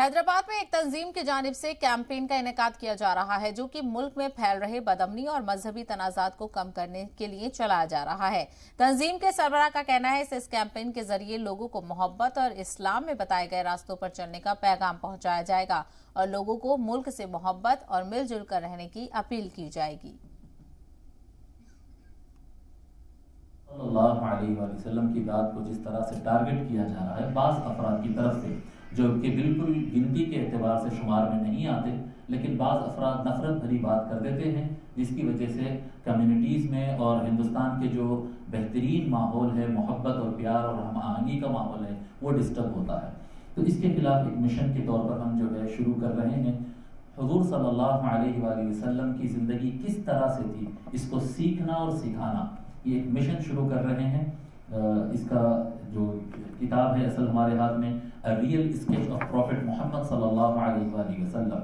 हैदराबाद में एक तंजीम की जानब से कैंपेन का इनका किया जा रहा है, जो कि मुल्क में फैल रहे बदमनी और मजहबी तनाजात को कम करने के लिए चलाया जा रहा है। तंजीम के सरबरा का कहना है, इस कैंपेन के ज़रिए लोगों को मोहब्बत और इस्लाम में बताए गए रास्तों पर चलने का पैगाम पहुँचाया जाएगा और लोगों को मुल्क से मोहब्बत और मिलजुल कर रहने की अपील की जाएगी। की बात को जिस तरह से टारगेट किया जा रहा है, बाज़ अफराद की तरफ़ से जो कि बिल्कुल गिनती के अतबार से शुमार में नहीं आते, लेकिन बाज़ अफराद नफरत भरी बात कर देते हैं, जिसकी वजह से कम्युनिटीज़ में और हिंदुस्तान के जो बेहतरीन माहौल है, मोहब्बत और प्यार और हम आहंगी का माहौल है, वो डिस्टर्ब होता है। तो इसके खिलाफ एक मिशन के तौर पर हम जो है शुरू कर रहे हैं। हजूर सल्लल्लाहु अलैहि वसल्लम की ज़िंदगी किस तरह से थी, इसको सीखना और सिखाना, ये एक मिशन शुरू कर रहे हैं। इसका किताब है असल हमारे हाथ में real sketch of prophet Muhammad सल्लल्लाहु अलैहि वसल्लम।